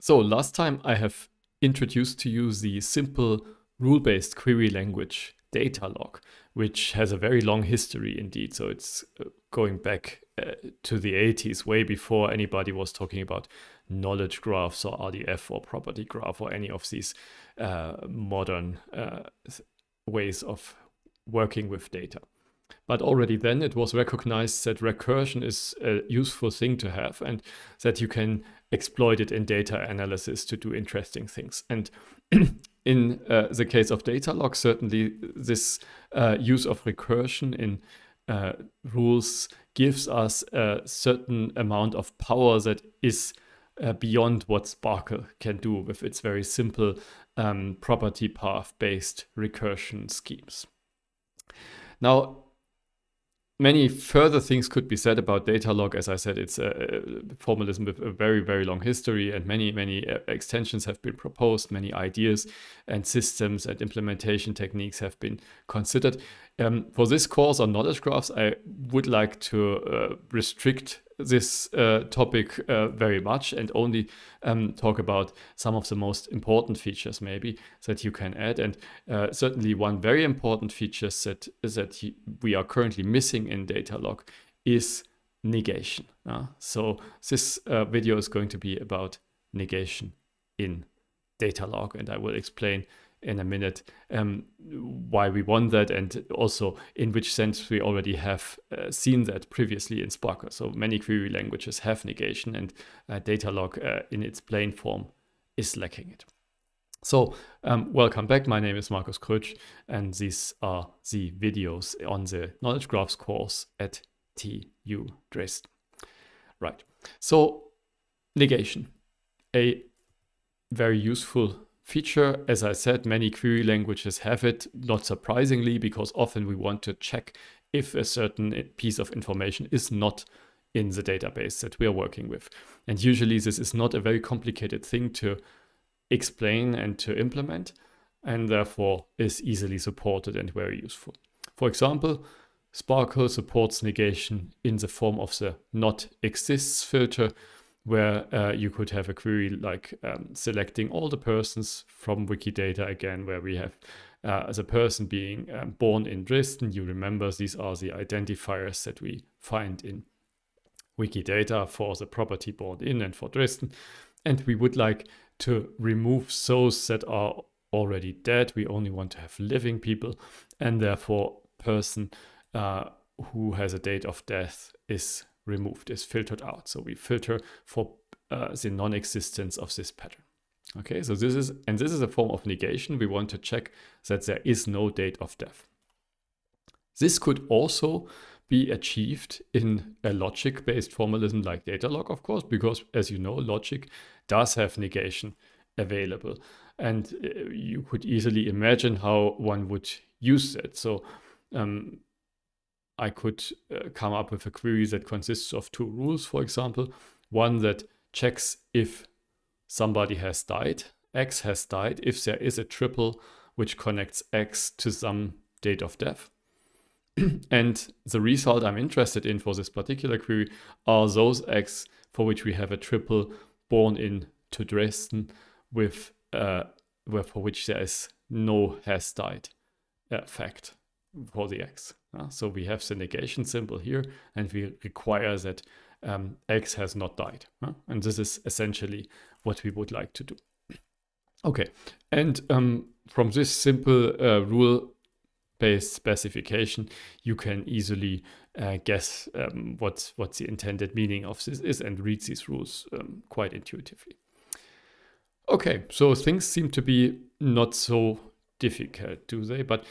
So last time I have introduced to you the simple rule-based query language Datalog, which has a very long history indeed. So it's uh, going back uh, to the 80s, way before anybody was talking about knowledge graphs or RDF or property graph or any of these uh, modern uh, ways of working with data. But already then it was recognized that recursion is a useful thing to have and that you can exploit it in data analysis to do interesting things. And in uh, the case of Datalog, certainly this uh, use of recursion in uh, rules gives us a certain amount of power that is uh, beyond what SPARQL can do with its very simple um, property path based recursion schemes. Now, many further things could be said about Datalog. As I said, it's a, formalism with a very, very long history, and many, many uh, extensions have been proposed. Many ideas and systems and implementation techniques have been considered. Um, for this course on knowledge graphs, I would like to uh, restrict this uh, topic uh, very much and only um, talk about some of the most important features maybe that you can add. And uh, certainly one very important feature that, that we are currently missing in Datalog is negation. so this uh, video is going to be about negation in Datalog and I will explain in a minute um, why we want that and also in which sense we already have uh, seen that previously in SPARQL. So many query languages have negation and uh, Datalog uh, in its plain form is lacking it. So um, welcome back. My name is Markus Krötsch and these are the videos on the Knowledge Graphs course at TU Dresden. Right. So negation, a very useful feature. As I said, many query languages have it, not surprisingly, because often we want to check if a certain piece of information is not in the database that we are working with. And usually this is not a very complicated thing to explain and to implement, and therefore is easily supported and very useful. For example, SPARQL supports negation in the form of the not exists filter, where uh, you could have a query like um, selecting all the persons from Wikidata again, where we have uh, as a person being um, born in Dresden. You remember these are the identifiers that we find in Wikidata for the property born in and for Dresden. And we would like to remove those that are already dead. We only want to have living people, and therefore, person uh, who has a date of death is removed, is filtered out. So we filter for uh, the non-existence of this pattern. Okay, so this is, and this is a form of negation. We want to check that there is no date of death. This could also be achieved in a logic-based formalism like Datalog, of course, because as you know, logic does have negation available. And uh, you could easily imagine how one would use it. So um, I could uh, come up with a query that consists of two rules, for example. One that checks if somebody has died, X has died, if there is a triple which connects X to some date of death. and the result I'm interested in for this particular query are those X for which we have a triple born in to Dresden with uh, for which there is no has died uh, fact for the X. Uh, so we have the negation symbol here, and we require that um, X has not died. And this is essentially what we would like to do. Okay, and um, from this simple uh, rule-based specification, you can easily uh, guess um, what, what the intended meaning of this is and read these rules um, quite intuitively. Okay, so things seem to be not so difficult, do they? But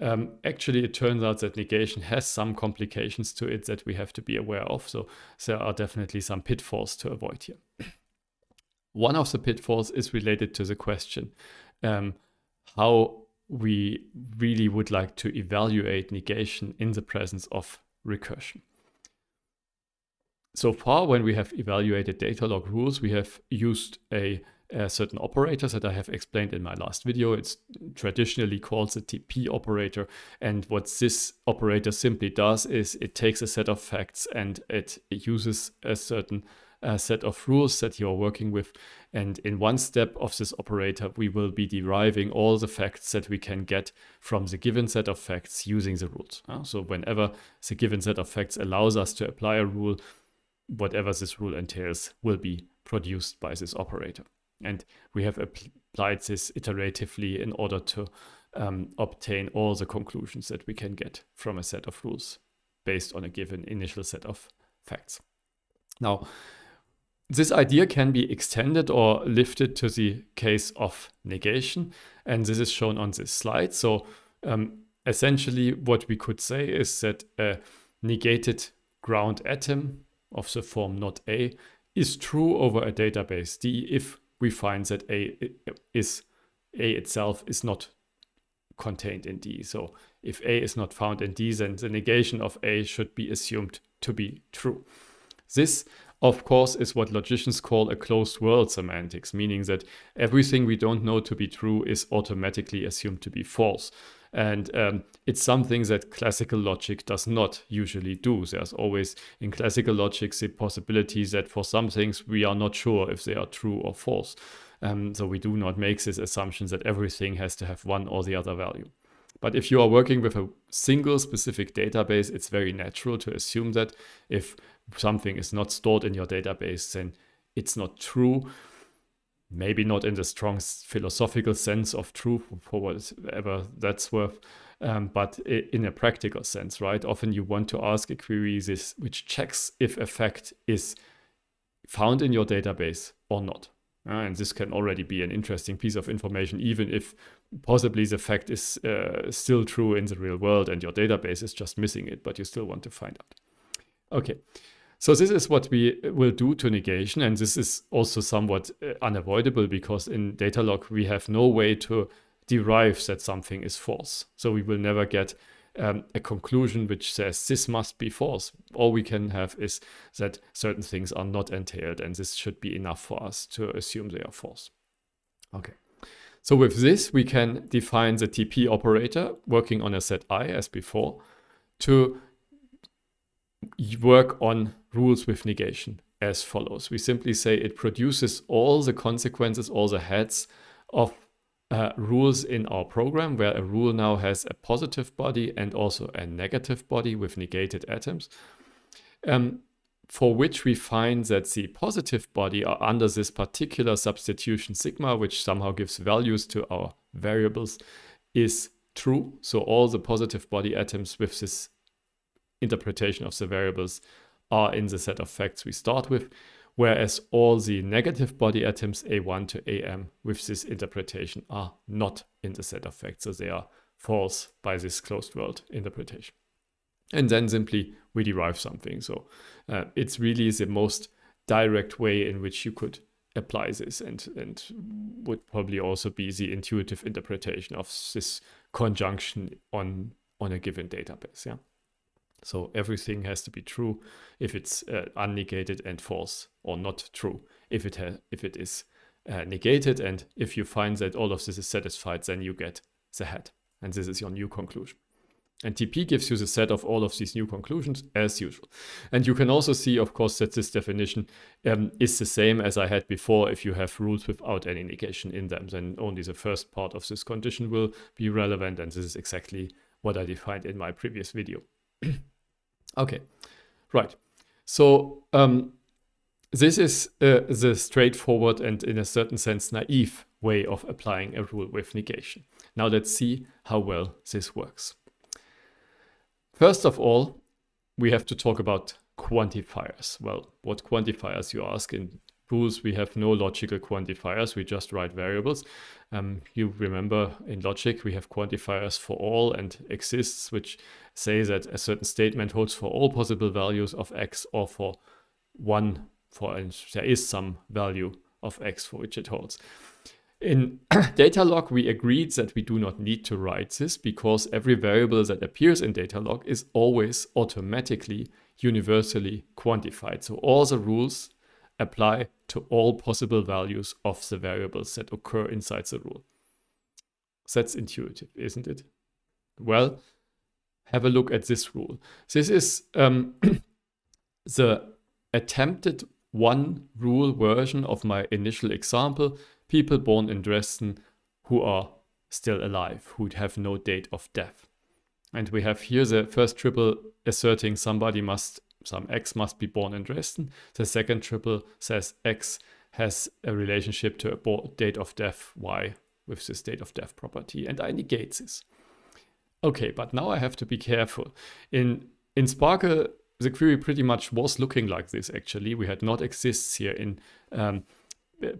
um, actually, it turns out that negation has some complications to it that we have to be aware of. So there are definitely some pitfalls to avoid here. One of the pitfalls is related to the question um, how we really would like to evaluate negation in the presence of recursion. So far, when we have evaluated Datalog rules, we have used a uh, certain operators that I have explained in my last video. It's traditionally called the TP operator. And what this operator simply does is it takes a set of facts and it, uses a certain uh, set of rules that you're working with. And in one step of this operator, we will be deriving all the facts that we can get from the given set of facts using the rules. Uh, so whenever the given set of facts allows us to apply a rule, whatever this rule entails will be produced by this operator. And we have applied this iteratively in order to um, obtain all the conclusions that we can get from a set of rules based on a given initial set of facts. Now, this idea can be extended or lifted to the case of negation, and this is shown on this slide. So um, essentially what we could say is that a negated ground atom of the form not A is true over a database D if we find that A is A itself is not contained in D. So if A is not found in D, then the negation of A should be assumed to be true. This, of course, is what logicians call a closed world semantics, meaning that everything we don't know to be true is automatically assumed to be false. And um, it's something that classical logic does not usually do. There's always in classical logic the possibility that for some things we are not sure if they are true or false. Um, so we do not make this assumption that everything has to have one or the other value. But if you are working with a single specific database, it's very natural to assume that if something is not stored in your database, then it's not true maybe not in the strong philosophical sense of truth for whatever that's worth, um, but in a practical sense, right? Often you want to ask a query this, which checks if a fact is found in your database or not. Uh, and this can already be an interesting piece of information, even if possibly the fact is uh, still true in the real world and your database is just missing it, but you still want to find out. Okay, so this is what we will do to negation, and this is also somewhat uh, unavoidable because in Datalog we have no way to derive that something is false. So we will never get um, a conclusion which says this must be false. All we can have is that certain things are not entailed, and this should be enough for us to assume they are false. Okay. So with this, we can define the TP operator working on a set I as before to work on rules with negation as follows. We simply say it produces all the consequences, all the heads of uh, rules in our program where a rule now has a positive body and also a negative body with negated atoms, um, for which we find that the positive body are under this particular substitution sigma, which somehow gives values to our variables, is true. So all the positive body atoms with this interpretation of the variables are in the set of facts we start with, whereas all the negative body atoms A1 to AM with this interpretation are not in the set of facts, so they are false by this closed world interpretation. And then simply we derive something. So uh, it's really the most direct way in which you could apply this and, and would probably also be the intuitive interpretation of this conjunction on, on a given database. Yeah. So everything has to be true if it's uh, unnegated and false or not true if it ha- if it is uh, negated and if you find that all of this is satisfied then you get the head and this is your new conclusion. And TP gives you the set of all of these new conclusions as usual. And you can also see, of course, that this definition um, is the same as I had before. If you have rules without any negation in them, then only the first part of this condition will be relevant. And this is exactly what I defined in my previous video. okay, right. So um, this is uh, the straightforward and in a certain sense naive way of applying a rule with negation. Now let's see how well this works. First of all, we have to talk about quantifiers. Well, what quantifiers you ask? In rules, we have no logical quantifiers. We just write variables. Um, you remember in logic, we have quantifiers for all and exists, which say that a certain statement holds for all possible values of x or for one, for and there is some value of x for which it holds. In Datalog, we agreed that we do not need to write this because every variable that appears in Datalog is always automatically universally quantified. So all the rules apply to all possible values of the variables that occur inside the rule. That's intuitive, isn't it? Well, have a look at this rule. This is um, the attempted one rule version of my initial example, people born in Dresden who are still alive, who have no date of death. And we have here the first triple asserting somebody must, some X must be born in Dresden. The second triple says X has a relationship to a date of death Y with this date of death property, and I negate this. Okay, but now I have to be careful. In, in SPARQL, the query pretty much was looking like this actually. We had not exists here in um,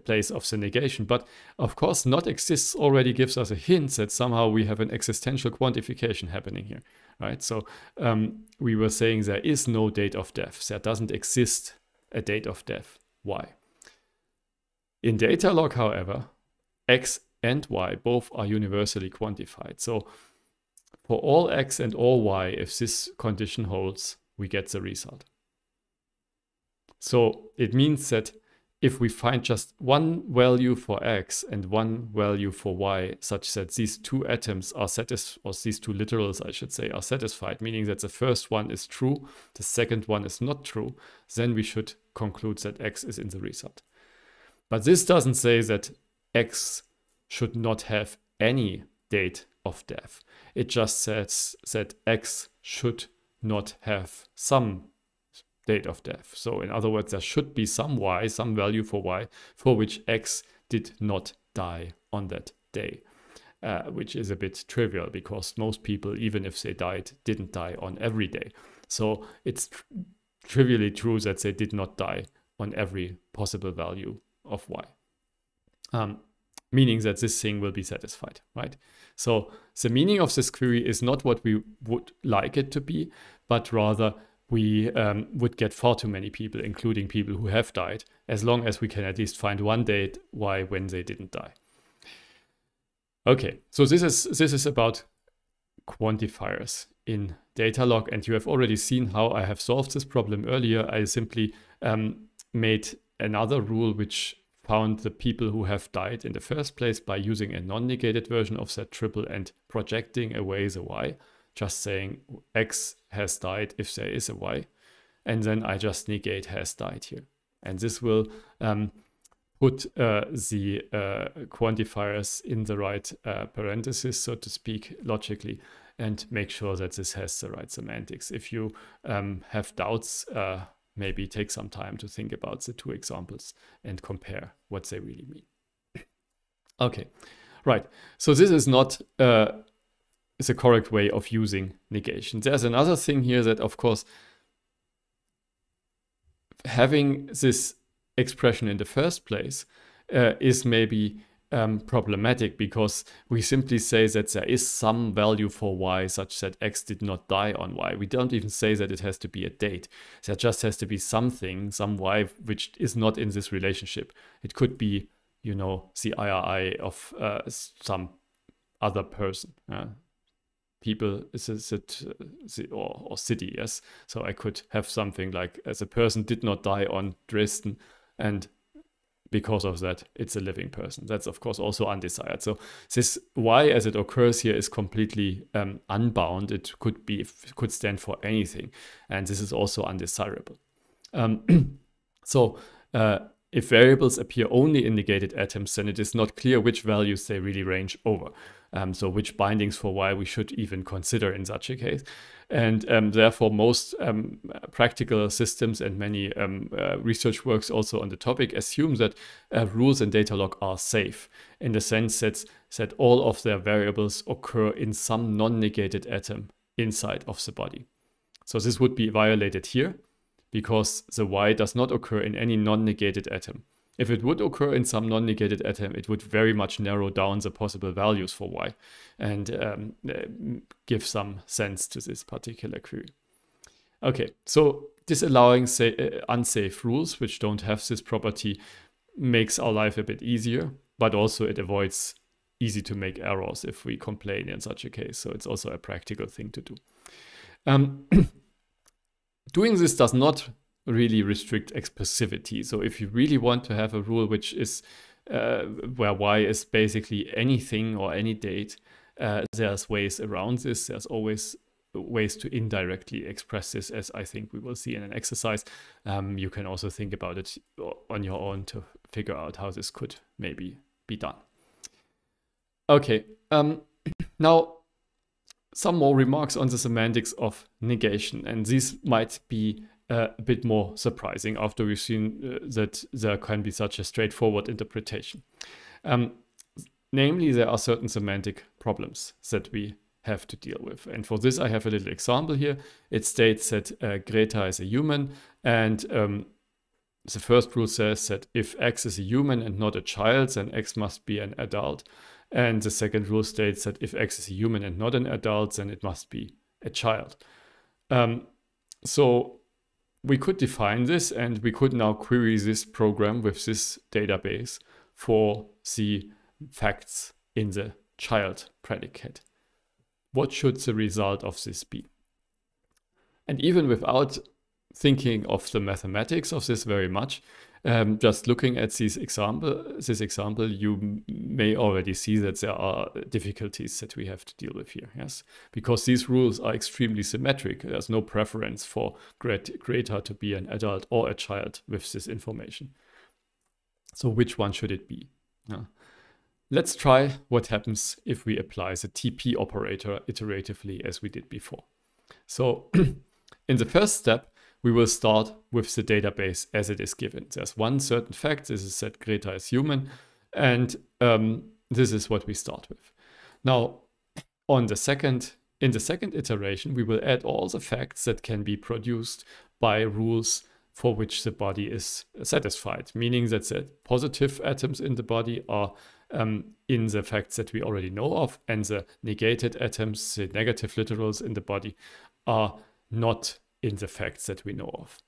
place of the negation. But of course, not exists already gives us a hint that somehow we have an existential quantification happening here, right? So um, we were saying there is no date of death. There doesn't exist a date of death. Why? In Datalog, however, x and y both are universally quantified. So for all x and all y, if this condition holds, we get the result. So it means that if we find just one value for x and one value for y, such that these two atoms are satisfied, or these two literals, I should say, are satisfied, meaning that the first one is true, the second one is not true, then we should conclude that x is in the result. But this doesn't say that x should not have any date of death. It just says that x should not have some date of death. So in other words, there should be some y, some value for y, for which x did not die on that day. Uh, which is a bit trivial because most people, even if they died, didn't die on every day. So it's tr trivially true that they did not die on every possible value of y. Um, meaning that this thing will be satisfied, right? So the meaning of this query is not what we would like it to be, but rather we um, would get far too many people, including people who have died, as long as we can at least find one date why when they didn't die. Okay, so this is this is about quantifiers in Datalog, and you have already seen how I have solved this problem earlier. I simply um, made another rule which found the people who have died in the first place by using a non-negated version of that triple and projecting away the y just saying X has died if there is a Y. And then I just negate has died here. And this will um, put uh, the uh, quantifiers in the right uh, parenthesis, so to speak, logically, and make sure that this has the right semantics. If you um, have doubts, uh, maybe take some time to think about the two examples and compare what they really mean. okay, right. So this is not uh, is a correct way of using negation. There's another thing here that, of course, having this expression in the first place uh, is maybe um, problematic because we simply say that there is some value for y such that x did not die on y. We don't even say that it has to be a date. There just has to be something, some y, which is not in this relationship. It could be, you know, the IRI of uh, some other person. Uh, people is it or, or city yes. So i could have something like as a person did not die on dresden and because of that it's a living person. That's of course also undesired. So this y as it occurs here is completely um, unbound. It could be could stand for anything and this is also undesirable. Um, so uh, if variables appear only in negated atoms, then it is not clear which values they really range over. Um, so which bindings for y we should even consider in such a case. And um, therefore, most um, practical systems and many um, uh, research works also on the topic assume that uh, rules and Datalog are safe in the sense that, that all of their variables occur in some non-negated atom inside of the body. So this would be violated here because the y does not occur in any non-negated atom. If it would occur in some non-negated atom, it would very much narrow down the possible values for y and um, uh, give some sense to this particular query. Okay, so disallowing say, uh, unsafe rules which don't have this property makes our life a bit easier, but also it avoids easy to make errors if we complain in such a case. So it's also a practical thing to do. Um, doing this does not really restrict expressivity. So if you really want to have a rule which is uh, where y is basically anything or any date, uh, there's ways around this. There's always ways to indirectly express this, as I think we will see in an exercise. Um, you can also think about it on your own to figure out how this could maybe be done. Okay, um, now some more remarks on the semantics of negation, and these might be a bit more surprising after we've seen uh, that there can be such a straightforward interpretation. Um, namely, there are certain semantic problems that we have to deal with. And for this, I have a little example here. It states that uh, Greta is a human, and um, the first rule says that if X is a human and not a child, then X must be an adult. And the second rule states that if X is a human and not an adult, then it must be a child. Um, so we could define this and we could now query this program with this database for the facts in the child predicate. What should the result of this be? And even without thinking of the mathematics of this very much, um, just looking at this example, this example, you may already see that there are difficulties that we have to deal with here. Yes, because these rules are extremely symmetric. There's no preference for Greta to be an adult or a child with this information. So which one should it be? Yeah. Let's try what happens if we apply the TP operator iteratively as we did before. So in the first step, we will start with the database as it is given. There's one certain fact, this is that Greta is human, and um, this is what we start with. Now, on the second, in the second iteration, we will add all the facts that can be produced by rules for which the body is satisfied, meaning that the positive atoms in the body are um, in the facts that we already know of, and the negated atoms, the negative literals in the body, are not in the facts that we know of.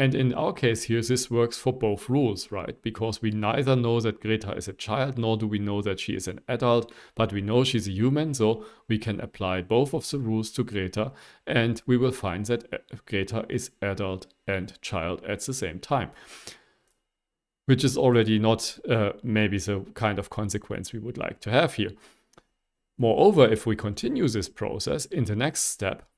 And in our case here, this works for both rules, right? Because we neither know that Greta is a child, nor do we know that she is an adult, but we know she's a human, so we can apply both of the rules to Greta, and we will find that uh, Greta is adult and child at the same time. Which is already not uh, maybe the kind of consequence we would like to have here. Moreover, if we continue this process in the next step,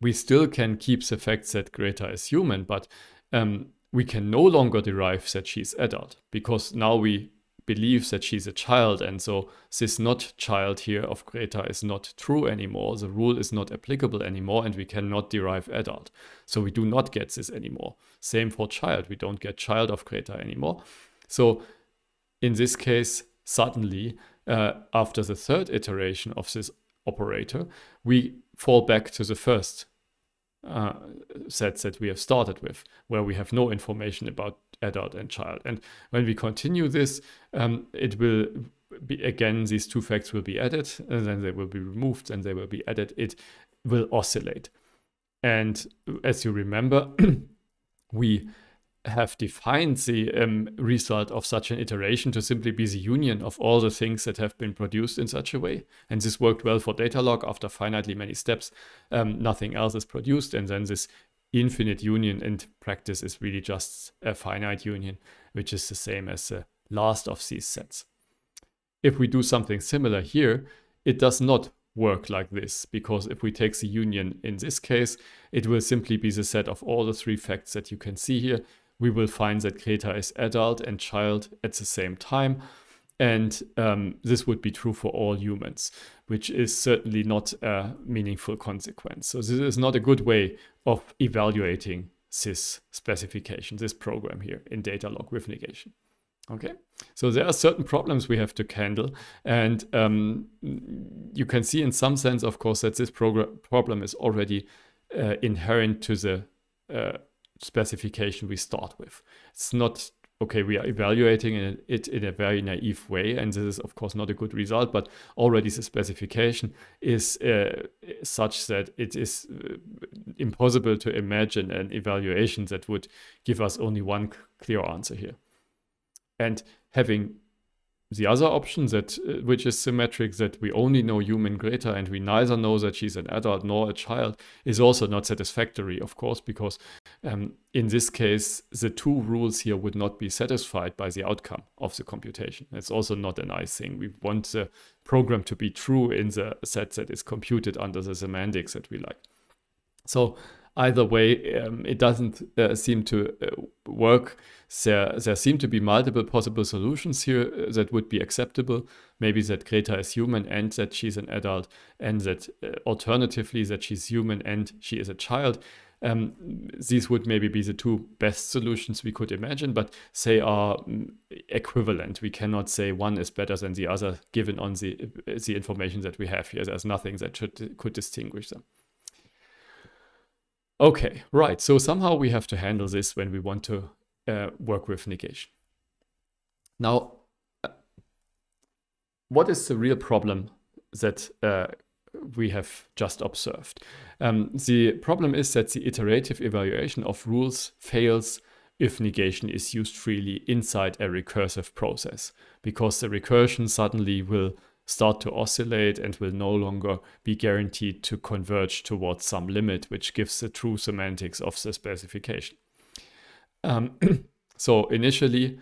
we still can keep the fact that Greta is human, but um, we can no longer derive that she's adult because now we believe that she's a child and so this not child here of Greta is not true anymore. The rule is not applicable anymore and we cannot derive adult. So we do not get this anymore. Same for child. We don't get child of Greta anymore. So in this case, suddenly, uh, after the third iteration of this operator, we fall back to the first uh, sets that we have started with, where we have no information about adult and child. And when we continue this, um, it will be again, these two facts will be added, and then they will be removed, and they will be added. It will oscillate. And as you remember, we have defined the um, result of such an iteration to simply be the union of all the things that have been produced in such a way. And this worked well for Datalog. After finitely many steps, um, nothing else is produced. And then this infinite union in practice is really just a finite union, which is the same as the last of these sets. If we do something similar here, it does not work like this because if we take the union in this case, it will simply be the set of all the three facts that you can see here we will find that Greta is adult and child at the same time. And um, this would be true for all humans, which is certainly not a meaningful consequence. So this is not a good way of evaluating this specification, this program here in Datalog with negation. Okay, so there are certain problems we have to handle, and um, you can see in some sense, of course, that this problem is already uh, inherent to the uh, specification we start with. It's not okay, we are evaluating it in a very naive way, and this is, of course, not a good result, but already the specification is uh, such that it is uh, impossible to imagine an evaluation that would give us only one clear answer here. And having the other option that uh, which is symmetric that we only know human Greta and we neither know that she's an adult nor a child is also not satisfactory of course because um, in this case the two rules here would not be satisfied by the outcome of the computation. It's also not a nice thing. We want the program to be true in the set that is computed under the semantics that we like. So either way, um, it doesn't uh, seem to uh, work. There, there seem to be multiple possible solutions here uh, that would be acceptable. Maybe that Greta is human and that she's an adult, and that uh, alternatively that she's human and she is a child. Um, these would maybe be the two best solutions we could imagine, but they are mm, equivalent. We cannot say one is better than the other given on the the information that we have here. There's nothing that should could distinguish them. Okay, right. So somehow we have to handle this when we want to uh, work with negation. Now, uh, what is the real problem that uh, we have just observed? Um, the problem is that the iterative evaluation of rules fails if negation is used freely inside a recursive process, because the recursion suddenly will start to oscillate and will no longer be guaranteed to converge towards some limit, which gives the true semantics of the specification. Um, so initially,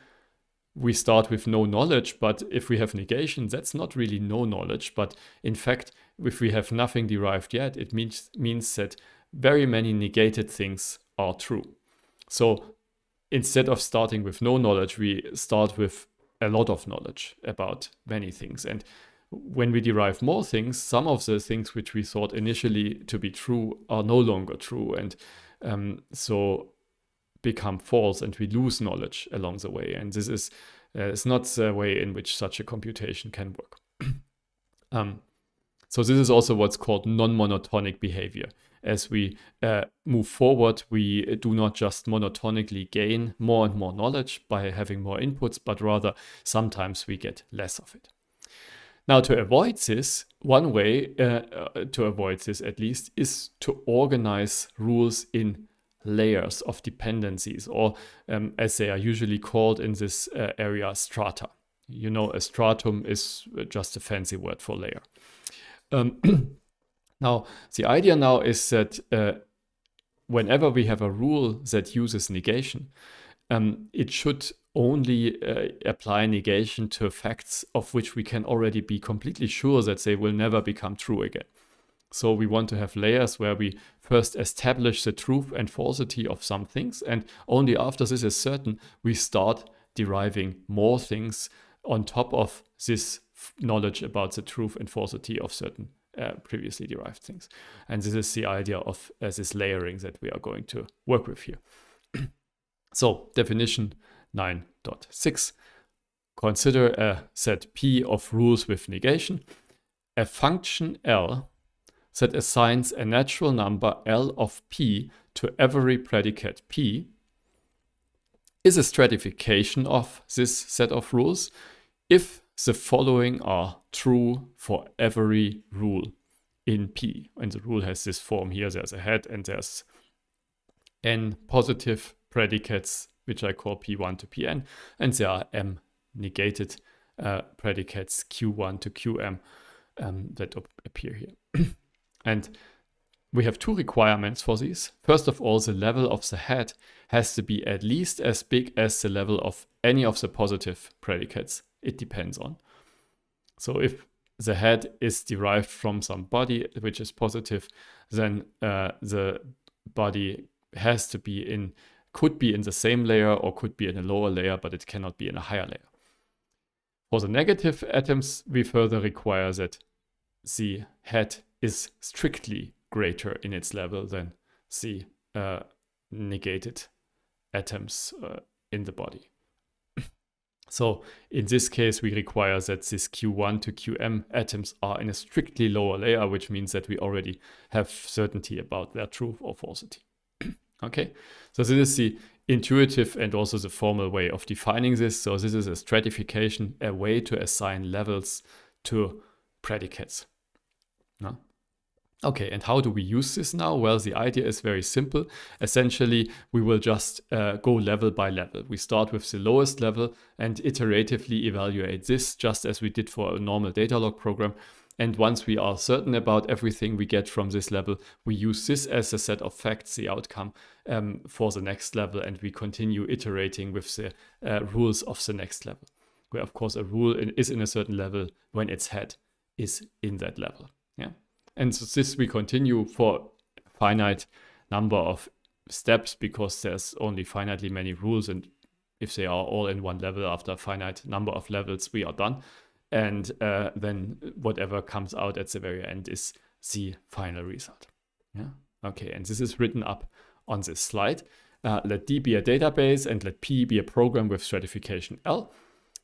we start with no knowledge, but if we have negation, that's not really no knowledge. But in fact, if we have nothing derived yet, it means, means that very many negated things are true. So instead of starting with no knowledge, we start with a lot of knowledge about many things. And when we derive more things, some of the things which we thought initially to be true are no longer true, and um, so become false, and we lose knowledge along the way. And this is uh, is not the way in which such a computation can work. um, so this is also what's called non-monotonic behavior. As we uh, move forward, we do not just monotonically gain more and more knowledge by having more inputs, but rather sometimes we get less of it. Now, to avoid this, one way uh, uh, to avoid this at least is to organize rules in layers of dependencies, or um, as they are usually called in this uh, area, strata. You know, a stratum is just a fancy word for layer. Um, now, the idea now is that uh, whenever we have a rule that uses negation, um, it should only uh, apply negation to facts of which we can already be completely sure that they will never become true again. So we want to have layers where we first establish the truth and falsity of some things, and only after this is certain, we start deriving more things on top of this knowledge about the truth and falsity of certain uh, previously derived things. And this is the idea of uh, this layering that we are going to work with here. so definition 9.6. Consider a set P of rules with negation. A function L that assigns a natural number L of P to every predicate P is a stratification of this set of rules if the following are true for every rule in P. And the rule has this form here. There's a head and there's n positive predicates which I call P1 to Pn, and there are M negated uh, predicates Q1 to Qm um, that appear here. and we have two requirements for these. First of all, the level of the head has to be at least as big as the level of any of the positive predicates it depends on. So if the head is derived from some body which is positive, then uh, the body has to be in could be in the same layer or could be in a lower layer, but it cannot be in a higher layer. For the negative atoms, we further require that the head is strictly greater in its level than the uh, negated atoms uh, in the body. so in this case, we require that this Q1 to Qm atoms are in a strictly lower layer, which means that we already have certainty about their truth or falsity. Okay, so this is the intuitive and also the formal way of defining this. So this is a stratification, a way to assign levels to predicates. No? Okay, and how do we use this now? Well, the idea is very simple. Essentially, we will just uh, go level by level. We start with the lowest level and iteratively evaluate this just as we did for a normal Datalog program. And once we are certain about everything we get from this level, we use this as a set of facts, the outcome um, for the next level, and we continue iterating with the uh, rules of the next level. Where, of course, a rule is in a certain level when its head is in that level. Yeah. And so this we continue for a finite number of steps because there's only finitely many rules. And if they are all in one level after a finite number of levels, we are done. And uh, then whatever comes out at the very end is the final result. Yeah. Okay. And this is written up on this slide. Uh, let D be a database and let P be a program with stratification L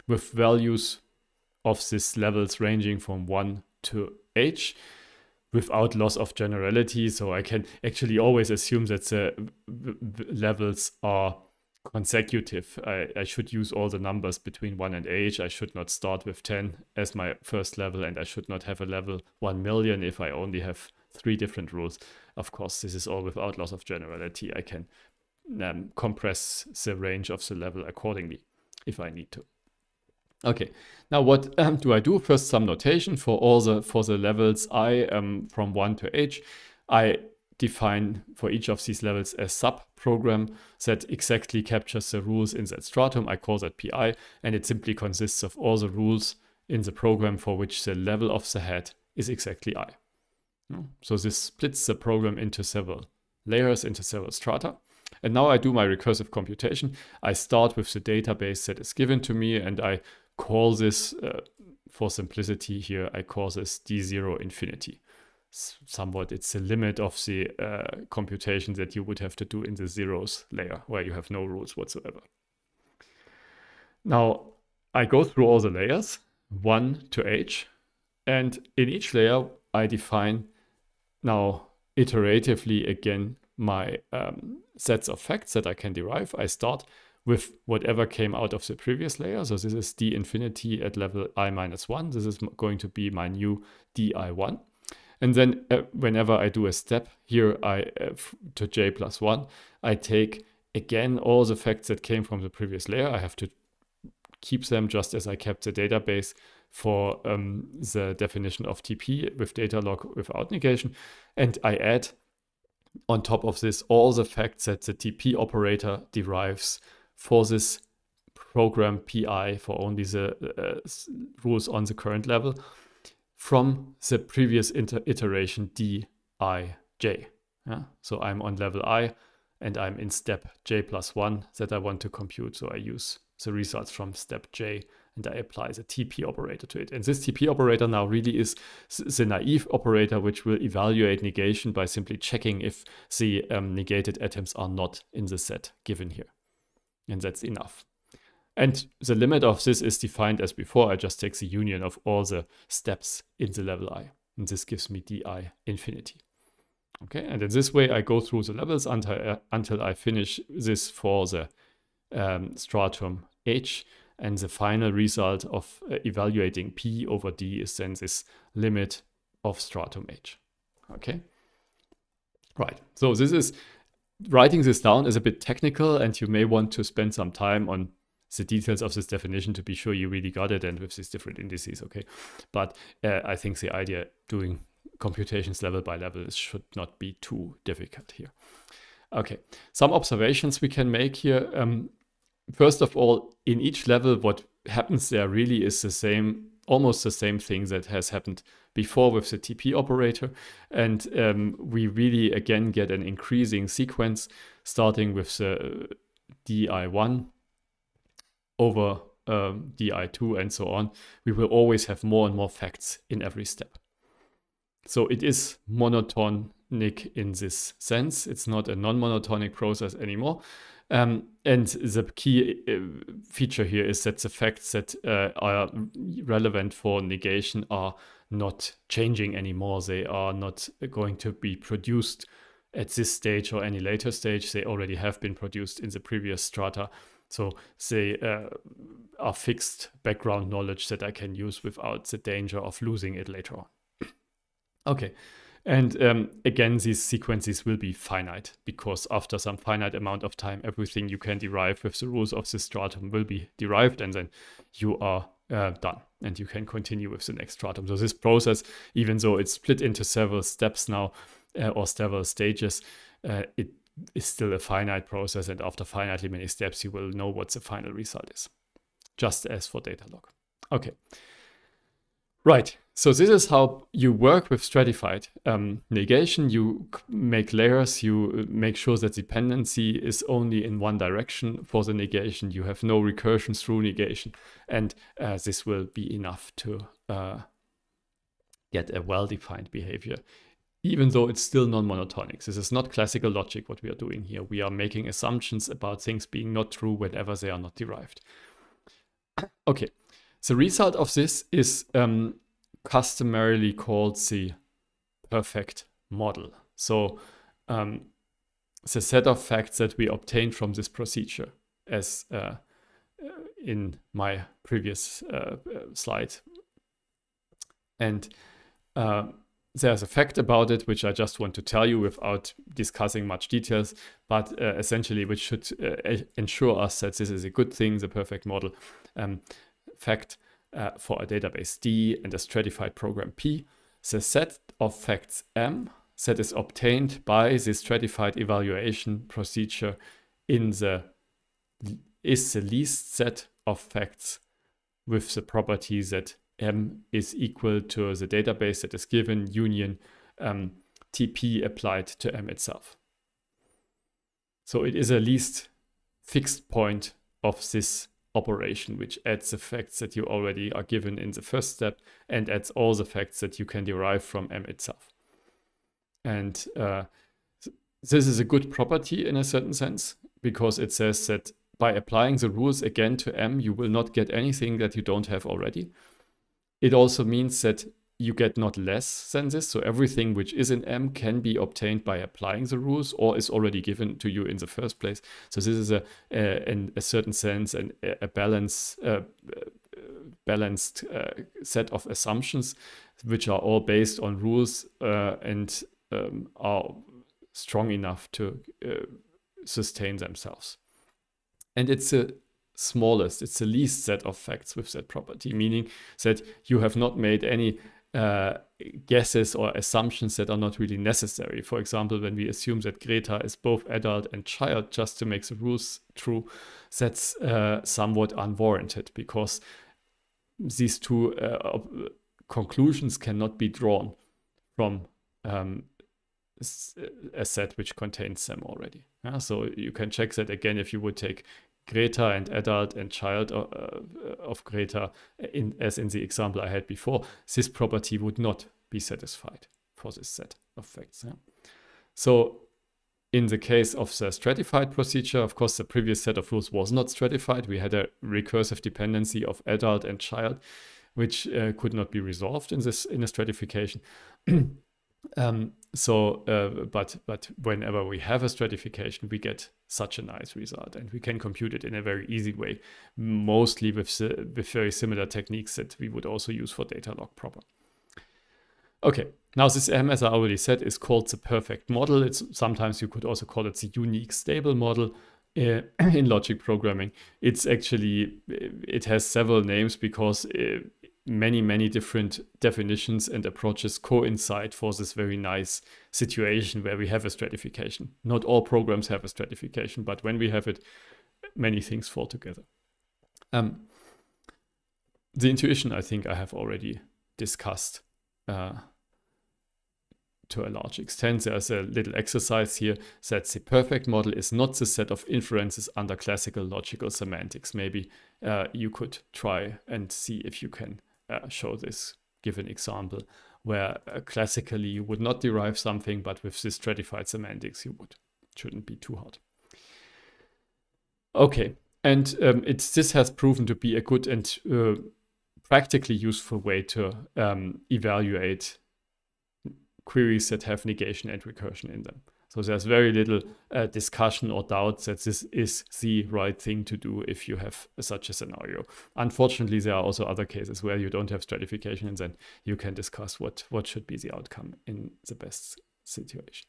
with values of these levels ranging from 1 to h without loss of generality. So I can actually always assume that the levels are consecutive. I, I should use all the numbers between 1 and h. I should not start with 10 as my first level, and I should not have a level 1 million if I only have three different rules. Of course, this is all without loss of generality. I can um, compress the range of the level accordingly if I need to. Okay, now what um, do I do? First, some notation for all the for the levels i um, from 1 to h. I define for each of these levels a sub-program that exactly captures the rules in that stratum. I call that pi, and it simply consists of all the rules in the program for which the level of the head is exactly i. So this splits the program into several layers, into several strata. And now I do my recursive computation. I start with the database that is given to me and I call this, uh, for simplicity here, I call this D0 infinity. Somewhat, it's the limit of the uh, computation that you would have to do in the zeros layer, where you have no rules whatsoever. Now, I go through all the layers, 1 to h, and in each layer, I define now iteratively again my um, sets of facts that I can derive. I start with whatever came out of the previous layer. So this is d infinity at level i minus 1. This is going to be my new di1. And then uh, whenever I do a step here I uh, to j plus 1, I take again all the facts that came from the previous layer. I have to keep them just as I kept the database for um, the definition of TP with Datalog without negation. And I add on top of this all the facts that the TP operator derives for this program PI for only the uh, rules on the current level from the previous iteration DIJ. Yeah? So I'm on level I and I'm in step J plus one that I want to compute. So I use the results from step J and I apply the TP operator to it. And this TP operator now really is the naive operator, which will evaluate negation by simply checking if the um, negated atoms are not in the set given here and that's enough. And the limit of this is defined as before. I just take the union of all the steps in the level i. And this gives me di infinity. Okay, and in this way I go through the levels until, uh, until I finish this for the um, stratum h. And the final result of uh, evaluating p over d is then this limit of stratum h. Okay, right. So this is writing this down is a bit technical and you may want to spend some time on the details of this definition to be sure you really got it and with these different indices, okay? But uh, I think the idea doing computations level by level should not be too difficult here. Okay, some observations we can make here. Um, first of all, in each level, what happens there really is the same, almost the same thing that has happened before with the TP operator. And um, we really, again, get an increasing sequence starting with the DI1 over um, DI2 and so on. We will always have more and more facts in every step. So it is monotonic in this sense. It's not a non-monotonic process anymore. Um, and the key uh, feature here is that the facts that uh, are relevant for negation are not changing anymore. They are not going to be produced at this stage or any later stage. They already have been produced in the previous strata. So they uh, are fixed background knowledge that I can use without the danger of losing it later on. okay. And um, again, these sequences will be finite because after some finite amount of time, everything you can derive with the rules of this stratum will be derived, and then you are uh, done and you can continue with the next stratum. So this process, even though it's split into several steps now uh, or several stages, uh, it is still a finite process. And after finitely many steps, you will know what the final result is, just as for Datalog. Okay. Right. So this is how you work with stratified um, negation. You make layers. You uh, make sure that dependency is only in one direction for the negation. You have no recursion through negation. And uh, this will be enough to uh, get a well-defined behavior, even though it's still non-monotonic. This is not classical logic what we are doing here. We are making assumptions about things being not true whenever they are not derived. okay. The result of this is um, customarily called the perfect model. So um, the set of facts that we obtained from this procedure, as uh, uh in my previous uh, uh, slide. And uh, there's a fact about it, which I just want to tell you without discussing much details, but uh, essentially which should ensure us that this is a good thing, the perfect model. Um, fact uh, for a database D and a stratified program P, the set of facts M that is obtained by the stratified evaluation procedure in the is the least set of facts with the property that M is equal to the database that is given union um, TP applied to M itself. So it is a least fixed point of this operation, which adds the facts that you already are given in the first step and adds all the facts that you can derive from M itself. And uh, this is a good property in a certain sense because it says that by applying the rules again to M, you will not get anything that you don't have already. It also means that you get not less than this. So everything which is in M can be obtained by applying the rules or is already given to you in the first place. So this is a, a in a certain sense an, a balance, uh, balanced uh, set of assumptions which are all based on rules uh, and um, are strong enough to uh, sustain themselves. And it's a smallest, it's the least set of facts with that property, meaning that you have not made any uh, guesses or assumptions that are not really necessary. For example, when we assume that Greta is both adult and child just to make the rules true, that's uh, somewhat unwarranted because these two uh, conclusions cannot be drawn from um, a set which contains them already. Yeah? So you can check that again if you would take Greta and adult and child uh, uh, of Greta, in, as in the example I had before, this property would not be satisfied for this set of facts. Yeah? So in the case of the stratified procedure, of course, the previous set of rules was not stratified. We had a recursive dependency of adult and child, which uh, could not be resolved in this in a stratification. um, so, uh, but but whenever we have a stratification, we get such a nice result, and we can compute it in a very easy way, mostly with with very similar techniques that we would also use for Datalog proper. Okay, now this M, as I already said, is called the perfect model. It's sometimes you could also call it the unique stable model. Uh, in logic programming, it's actually it has several names because uh, many, many different definitions and approaches coincide for this very nice situation where we have a stratification. Not all programs have a stratification, but when we have it, many things fall together. Um, the intuition, I think I have already discussed uh, to a large extent. There's a little exercise here that the perfect model is not the set of inferences under classical logical semantics. Maybe uh, you could try and see if you can uh, show this given example where uh, classically you would not derive something, but with this stratified semantics you would. Shouldn't be too hard. Okay, and um, it's this has proven to be a good and uh, practically useful way to um, evaluate queries that have negation and recursion in them. So there's very little uh, discussion or doubt that this is the right thing to do if you have such a scenario. Unfortunately, there are also other cases where you don't have stratification and then you can discuss what, what should be the outcome in the best situation.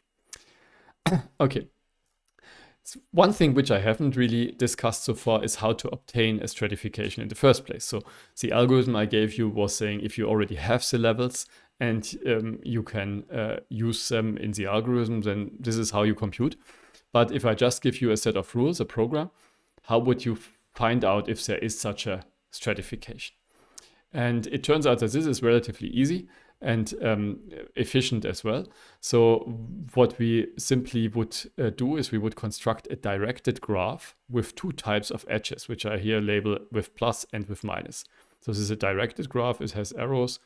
okay. One thing which I haven't really discussed so far is how to obtain a stratification in the first place. So the algorithm I gave you was saying if you already have the levels and um, you can uh, use them in the algorithm, then this is how you compute. But if I just give you a set of rules, a program, how would you find out if there is such a stratification? And it turns out that this is relatively easy and um, efficient as well. So what we simply would uh, do is we would construct a directed graph with two types of edges, which are here labeled with plus and with minus. So this is a directed graph. It has arrows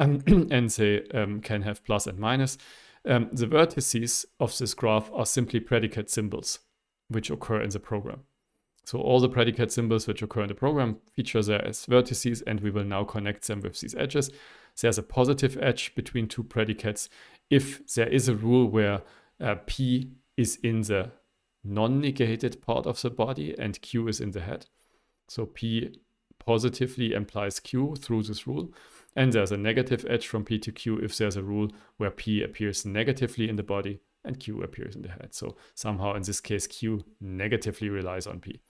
um, and they um, can have plus and minus. Um, the vertices of this graph are simply predicate symbols which occur in the program. So all the predicate symbols which occur in the program feature there as vertices and we will now connect them with these edges there's a positive edge between two predicates if there is a rule where uh, P is in the non-negated part of the body and Q is in the head. So P positively implies Q through this rule. And there's a negative edge from P to Q if there's a rule where P appears negatively in the body and Q appears in the head. So somehow in this case, Q negatively relies on P.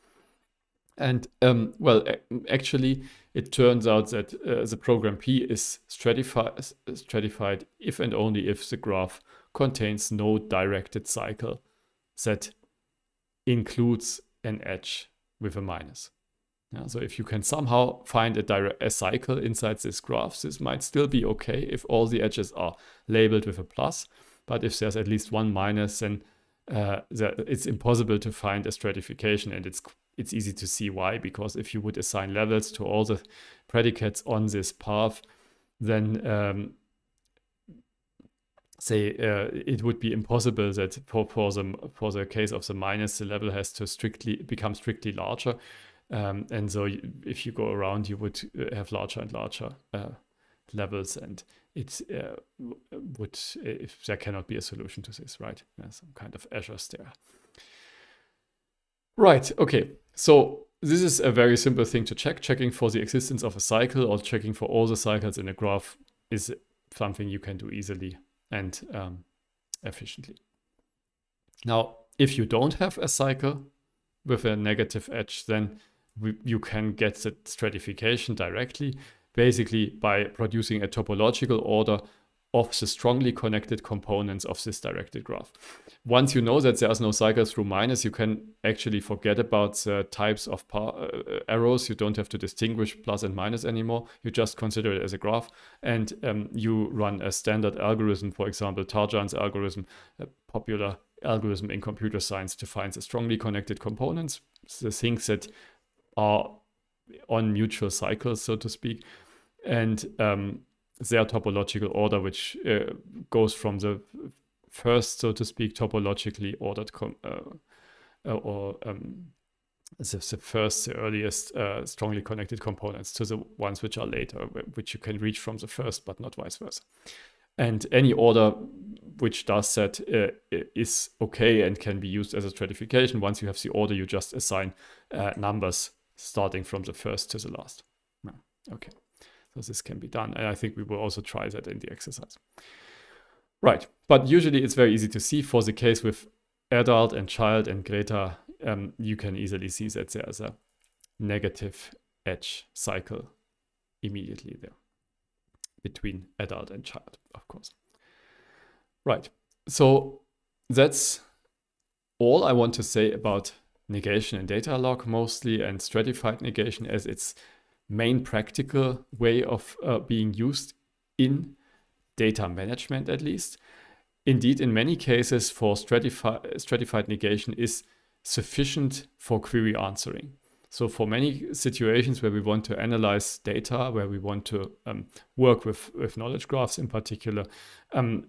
And um, well, actually, it turns out that uh, the program P is stratified, stratified if and only if the graph contains no directed cycle that includes an edge with a minus. Yeah, so if you can somehow find a, direct, a cycle inside this graph, this might still be okay if all the edges are labeled with a plus. But if there's at least one minus, then uh, it's impossible to find a stratification and it's it's easy to see why, because if you would assign levels to all the predicates on this path, then um, say uh, it would be impossible that for, for the for the case of the minus the level has to strictly become strictly larger um, and so if you go around you would uh, have larger and larger uh, levels and it uh, would if there cannot be a solution to this right some kind of Azure there right okay so this is a very simple thing to check. Checking for the existence of a cycle or checking for all the cycles in a graph is something you can do easily and um, efficiently. Now, if you don't have a cycle with a negative edge, then we, you can get the stratification directly, basically by producing a topological order of the strongly connected components of this directed graph. Once you know that there's no cycle through minus, you can actually forget about the types of uh, arrows. You don't have to distinguish plus and minus anymore. You just consider it as a graph and um, you run a standard algorithm, for example, Tarjan's algorithm, a popular algorithm in computer science to find the strongly connected components, the things that are on mutual cycles, so to speak. And um, their topological order, which uh, goes from the first, so to speak, topologically ordered uh, uh, or um, the, the, first, the earliest uh, strongly connected components to the ones which are later, which you can reach from the first, but not vice versa. And any order which does that uh, is okay and can be used as a stratification. Once you have the order, you just assign uh, numbers starting from the first to the last. Okay. So this can be done. And I think we will also try that in the exercise. Right, but usually it's very easy to see for the case with adult and child and Greta, um, you can easily see that there's a negative edge cycle immediately there between adult and child, of course. Right, so that's all I want to say about negation and Datalog mostly and stratified negation as it's main practical way of uh, being used in data management at least. Indeed, in many cases for stratifi stratified negation is sufficient for query answering. So for many situations where we want to analyze data, where we want to um, work with, with knowledge graphs in particular, um,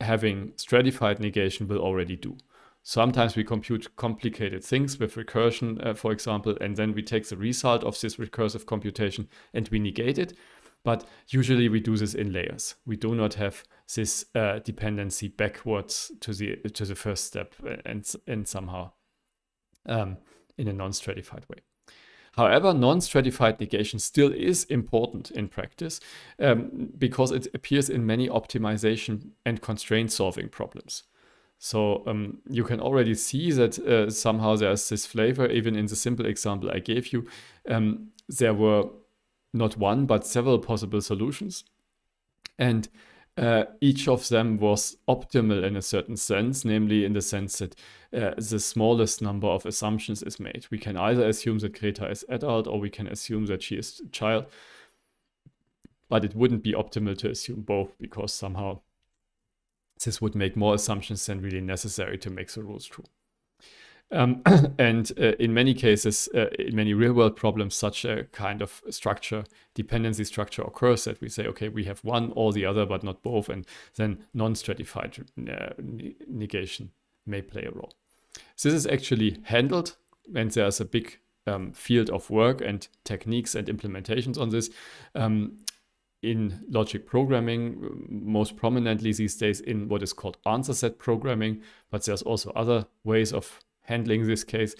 having stratified negation will already do. Sometimes we compute complicated things with recursion, uh, for example, and then we take the result of this recursive computation and we negate it. but usually we do this in layers. We do not have this uh, dependency backwards to the to the first step and and somehow um, in a non-stratified way. However, non-stratified negation still is important in practice um, because it appears in many optimization and constraint solving problems. So um, you can already see that uh, somehow there's this flavor, even in the simple example I gave you. Um, there were not one, but several possible solutions. And uh, each of them was optimal in a certain sense, namely in the sense that uh, the smallest number of assumptions is made. We can either assume that Greta is adult or we can assume that she is child. But it wouldn't be optimal to assume both because somehow this would make more assumptions than really necessary to make the rules true. Um, and uh, in many cases, uh, in many real world problems, such a kind of structure, dependency structure occurs that we say, okay, we have one or the other, but not both. And then non stratified uh, negation may play a role. This is actually handled, and there's a big um, field of work and techniques and implementations on this. Um, in logic programming, most prominently these days in what is called answer set programming, but there's also other ways of handling this case.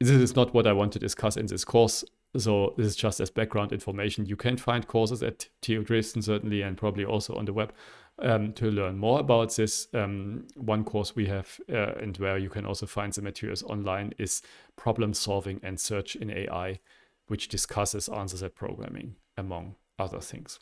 This is not what I want to discuss in this course. So this is just as background information. You can find courses at TU Dresden certainly and probably also on the web um, to learn more about this. Um, one course we have uh, and where you can also find the materials online is problem solving and search in AI, which discusses answer set programming among other things.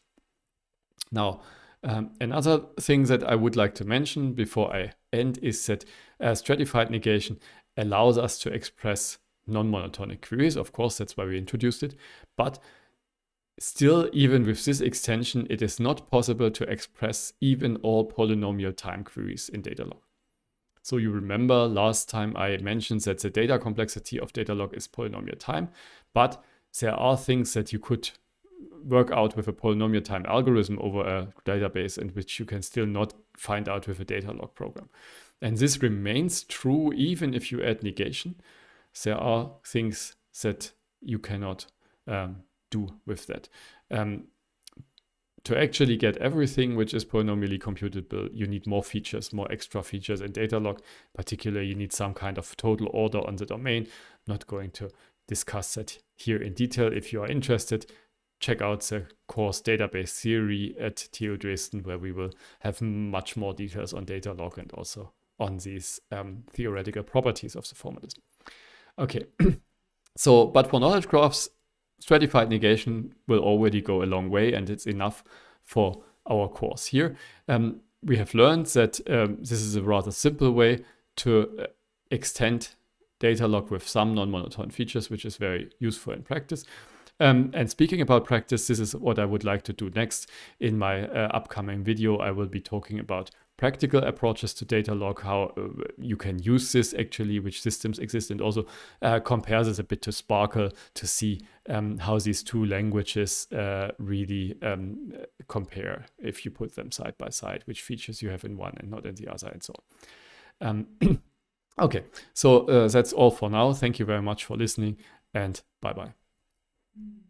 Now, um, another thing that I would like to mention before I end is that uh, stratified negation allows us to express non-monotonic queries. Of course, that's why we introduced it. But still, even with this extension, it is not possible to express even all polynomial time queries in Datalog. So you remember last time I mentioned that the data complexity of Datalog is polynomial time, but there are things that you could work out with a polynomial time algorithm over a database and which you can still not find out with a Datalog program. And this remains true even if you add negation. There are things that you cannot um, do with that. Um, to actually get everything which is polynomially computable, you need more features, more extra features in Datalog. Particularly, you need some kind of total order on the domain. I'm not going to discuss that here in detail. If you are interested, check out the course database theory at TU Dresden, where we will have much more details on Datalog and also on these um, theoretical properties of the formalism. Okay, so, but for knowledge graphs, stratified negation will already go a long way and it's enough for our course here. Um, we have learned that um, this is a rather simple way to extend Datalog with some non-monotone features, which is very useful in practice. Um, and speaking about practice, this is what I would like to do next. In my uh, upcoming video, I will be talking about practical approaches to Datalog, how uh, you can use this actually, which systems exist, and also uh, compare this a bit to SPARQL to see um, how these two languages uh, really um, compare if you put them side by side, which features you have in one and not in the other, and so on. Um, okay, so uh, that's all for now. Thank you very much for listening, and bye bye. Mm.